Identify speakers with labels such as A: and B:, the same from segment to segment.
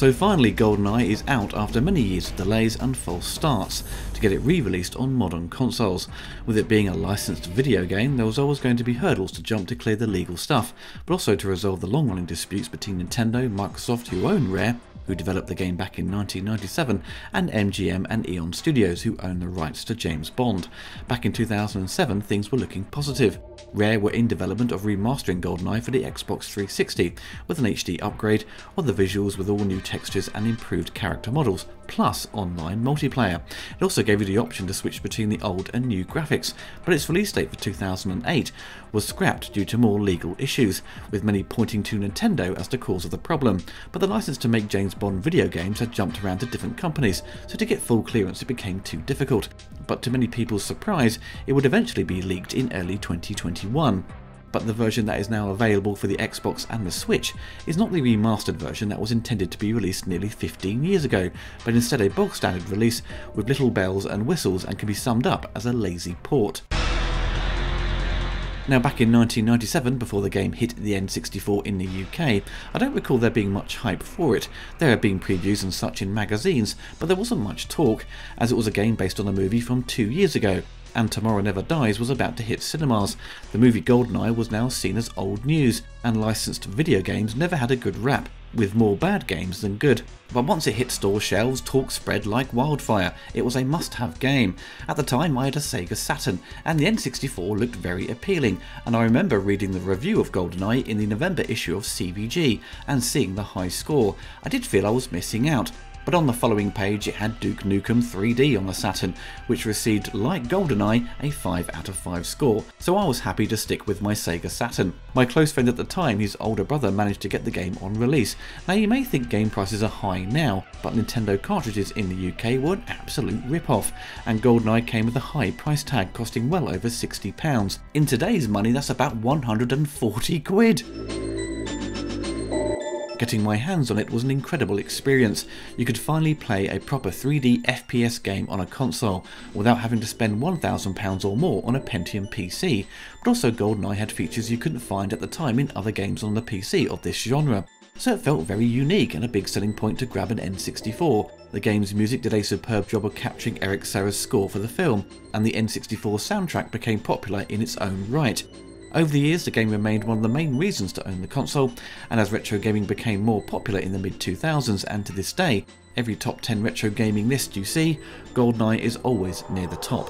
A: So finally GoldenEye is out after many years of delays and false starts to get it re-released on modern consoles. With it being a licensed video game, there was always going to be hurdles to jump to clear the legal stuff, but also to resolve the long-running disputes between Nintendo, Microsoft who own Rare, who developed the game back in 1997, and MGM and Eon Studios, who own the rights to James Bond. Back in 2007, things were looking positive. Rare were in development of remastering GoldenEye for the Xbox 360, with an HD upgrade of the visuals with all new textures and improved character models, plus online multiplayer. It also gave you the option to switch between the old and new graphics, but its release date for 2008 was scrapped due to more legal issues, with many pointing to Nintendo as the cause of the problem. But the license to make James Bond video games had jumped around to different companies, so to get full clearance it became too difficult. But to many people's surprise, it would eventually be leaked in early 2021 but the version that is now available for the Xbox and the Switch is not the remastered version that was intended to be released nearly 15 years ago, but instead a bog standard release with little bells and whistles and can be summed up as a lazy port. Now back in 1997, before the game hit the N64 in the UK, I don't recall there being much hype for it. There had been previews and such in magazines, but there wasn't much talk, as it was a game based on a movie from two years ago, and Tomorrow Never Dies was about to hit cinemas. The movie GoldenEye was now seen as old news, and licensed video games never had a good rap, with more bad games than good. But once it hit store shelves, talk spread like wildfire. It was a must-have game. At the time I had a Sega Saturn, and the N64 looked very appealing, and I remember reading the review of GoldenEye in the November issue of CVG, and seeing the high score. I did feel I was missing out, but on the following page it had Duke Nukem 3D on the Saturn, which received, like GoldenEye, a 5 out of 5 score, so I was happy to stick with my Sega Saturn. My close friend at the time, his older brother, managed to get the game on release. Now you may think game prices are high now, but Nintendo cartridges in the UK were an absolute rip-off, and GoldenEye came with a high price tag costing well over £60. In today's money that's about 140 quid! Getting my hands on it was an incredible experience. You could finally play a proper 3D FPS game on a console without having to spend £1,000 or more on a Pentium PC, but also GoldenEye had features you couldn't find at the time in other games on the PC of this genre. So it felt very unique and a big selling point to grab an N64. The game's music did a superb job of capturing Eric Serra's score for the film, and the N64 soundtrack became popular in its own right. Over the years, the game remained one of the main reasons to own the console, and as retro gaming became more popular in the mid 2000s and to this day, every top 10 retro gaming list you see, GoldenEye is always near the top.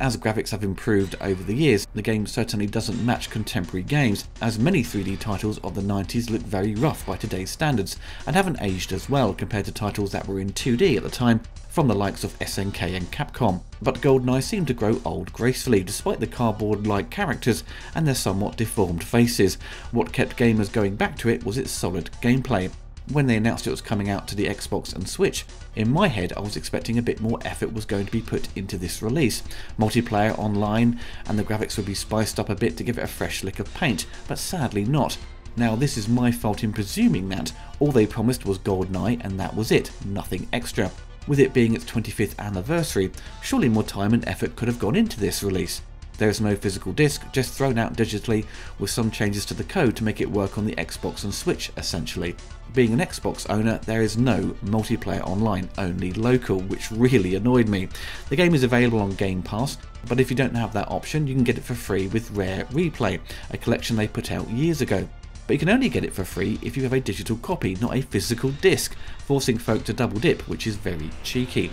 A: As graphics have improved over the years, the game certainly doesn't match contemporary games, as many 3D titles of the 90s look very rough by today's standards, and haven't aged as well compared to titles that were in 2D at the time, from the likes of SNK and Capcom, but GoldenEye seemed to grow old gracefully despite the cardboard-like characters and their somewhat deformed faces. What kept gamers going back to it was its solid gameplay. When they announced it was coming out to the Xbox and Switch, in my head I was expecting a bit more effort was going to be put into this release. Multiplayer online and the graphics would be spiced up a bit to give it a fresh lick of paint, but sadly not. Now this is my fault in presuming that all they promised was GoldenEye and that was it, nothing extra. With it being its 25th anniversary, surely more time and effort could have gone into this release. There is no physical disc, just thrown out digitally with some changes to the code to make it work on the Xbox and Switch essentially. Being an Xbox owner, there is no multiplayer online, only local, which really annoyed me. The game is available on Game Pass, but if you don't have that option, you can get it for free with Rare Replay, a collection they put out years ago but you can only get it for free if you have a digital copy, not a physical disc, forcing folk to double dip, which is very cheeky.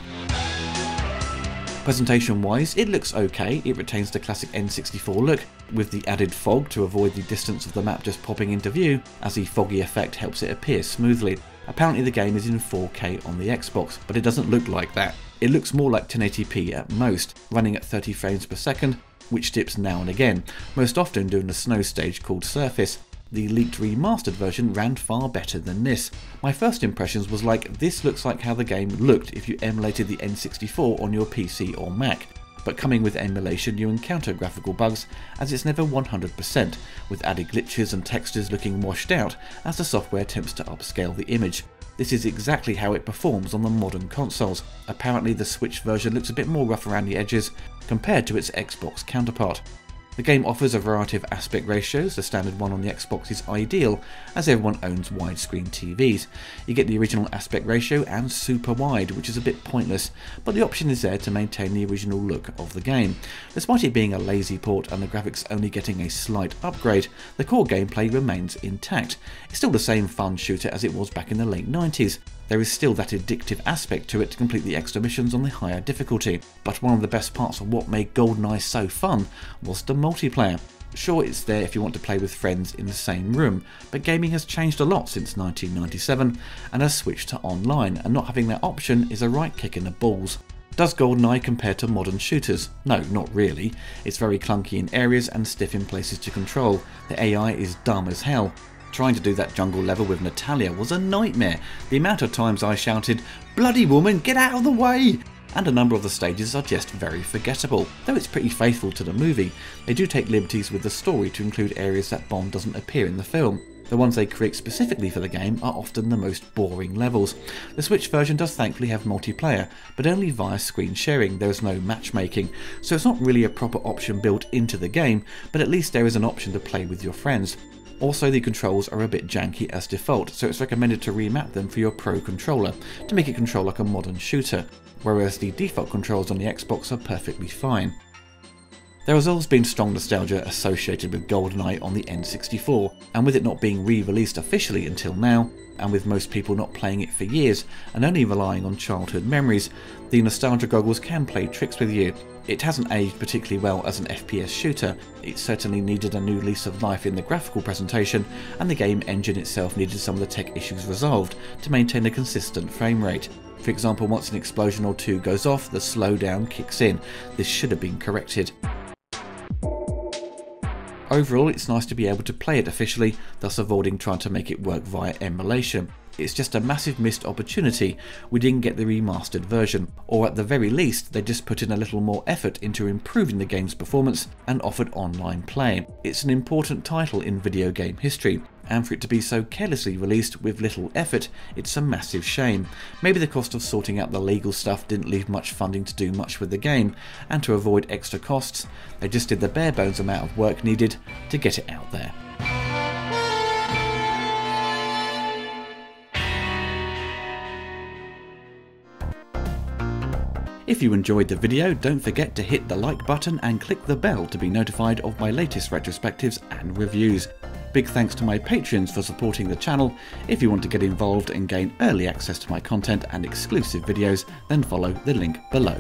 A: Presentation wise, it looks okay, it retains the classic N64 look, with the added fog to avoid the distance of the map just popping into view, as the foggy effect helps it appear smoothly. Apparently the game is in 4K on the Xbox, but it doesn't look like that. It looks more like 1080p at most, running at 30 frames per second, which dips now and again, most often during the snow stage called Surface, the leaked remastered version ran far better than this. My first impressions was like, this looks like how the game looked if you emulated the N64 on your PC or Mac. But coming with emulation you encounter graphical bugs as it's never 100%, with added glitches and textures looking washed out as the software attempts to upscale the image. This is exactly how it performs on the modern consoles. Apparently the Switch version looks a bit more rough around the edges compared to its Xbox counterpart. The game offers a variety of aspect ratios, the standard one on the Xbox is ideal, as everyone owns widescreen TVs. You get the original aspect ratio and super wide, which is a bit pointless, but the option is there to maintain the original look of the game. Despite it being a lazy port and the graphics only getting a slight upgrade, the core gameplay remains intact. It's still the same fun shooter as it was back in the late 90s. There is still that addictive aspect to it to complete the extra missions on the higher difficulty, but one of the best parts of what made GoldenEye so fun was the multiplayer. Sure, it's there if you want to play with friends in the same room, but gaming has changed a lot since 1997 and has switched to online, and not having that option is a right kick in the balls. Does GoldenEye compare to modern shooters? No, not really. It's very clunky in areas and stiff in places to control. The AI is dumb as hell. Trying to do that jungle level with Natalia was a nightmare. The amount of times I shouted, Bloody woman, get out of the way! And a number of the stages are just very forgettable. Though it's pretty faithful to the movie, they do take liberties with the story to include areas that Bond doesn't appear in the film. The ones they create specifically for the game are often the most boring levels. The Switch version does thankfully have multiplayer, but only via screen sharing, there is no matchmaking, so it's not really a proper option built into the game, but at least there is an option to play with your friends. Also the controls are a bit janky as default, so it's recommended to remap them for your Pro controller to make it control like a modern shooter, whereas the default controls on the Xbox are perfectly fine. There has always been strong nostalgia associated with GoldenEye on the N64, and with it not being re-released officially until now, and with most people not playing it for years and only relying on childhood memories, the nostalgia goggles can play tricks with you. It hasn't aged particularly well as an FPS shooter, it certainly needed a new lease of life in the graphical presentation, and the game engine itself needed some of the tech issues resolved to maintain a consistent frame rate. For example, once an explosion or two goes off, the slowdown kicks in. This should have been corrected. Overall, it's nice to be able to play it officially, thus avoiding trying to make it work via emulation. It's just a massive missed opportunity we didn't get the remastered version, or at the very least they just put in a little more effort into improving the game's performance and offered online play. It's an important title in video game history, and for it to be so carelessly released with little effort, it's a massive shame. Maybe the cost of sorting out the legal stuff didn't leave much funding to do much with the game, and to avoid extra costs, they just did the bare bones amount of work needed to get it out there. If you enjoyed the video, don't forget to hit the like button and click the bell to be notified of my latest retrospectives and reviews. Big thanks to my patrons for supporting the channel. If you want to get involved and gain early access to my content and exclusive videos, then follow the link below.